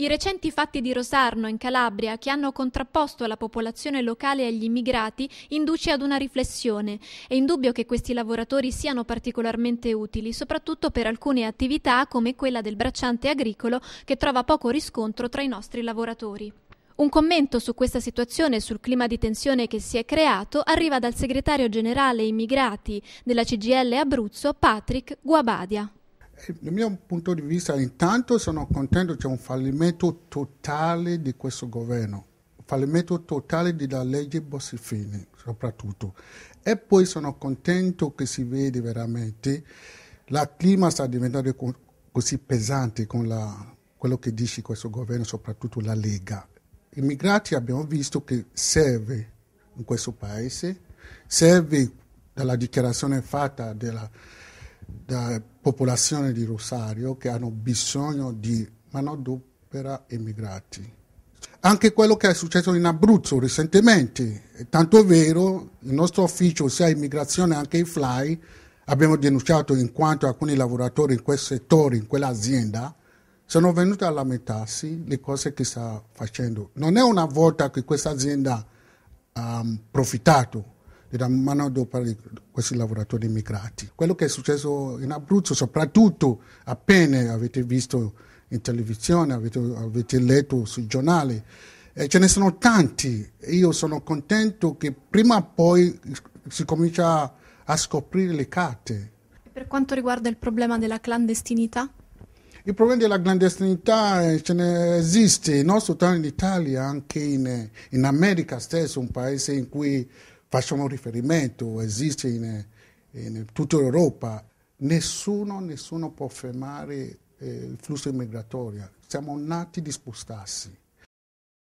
I recenti fatti di Rosarno, in Calabria, che hanno contrapposto la popolazione locale agli immigrati, induce ad una riflessione. È indubbio che questi lavoratori siano particolarmente utili, soprattutto per alcune attività come quella del bracciante agricolo, che trova poco riscontro tra i nostri lavoratori. Un commento su questa situazione e sul clima di tensione che si è creato arriva dal segretario generale immigrati della CGL Abruzzo, Patrick Guabadia. Dal mio punto di vista, intanto sono contento che c'è un fallimento totale di questo governo, un fallimento totale della legge Bossifini soprattutto. E poi sono contento che si vede veramente il clima sta diventando così pesante con la, quello che dice questo governo, soprattutto la Lega. Immigrati abbiamo visto che serve in questo paese, serve dalla dichiarazione fatta della da popolazione di Rosario che hanno bisogno di manodopera immigrati. Anche quello che è successo in Abruzzo recentemente, tanto è vero, il nostro ufficio, sia immigrazione anche i FLY, abbiamo denunciato in quanto alcuni lavoratori in quel settore, in quell'azienda, sono venuti a lamentarsi le cose che sta facendo. Non è una volta che questa azienda ha approfittato della manodopera di questi lavoratori immigrati. Quello che è successo in Abruzzo, soprattutto appena avete visto in televisione, avete, avete letto sui giornali, eh, ce ne sono tanti. Io sono contento che prima o poi si comincia a scoprire le carte. Per quanto riguarda il problema della clandestinità? Il problema della clandestinità eh, ce ne esiste non soltanto in Italia, anche in, in America stesso, un paese in cui facciamo riferimento, esiste in, in tutta Europa, nessuno, nessuno può fermare eh, il flusso immigratorio, siamo nati di spostarsi.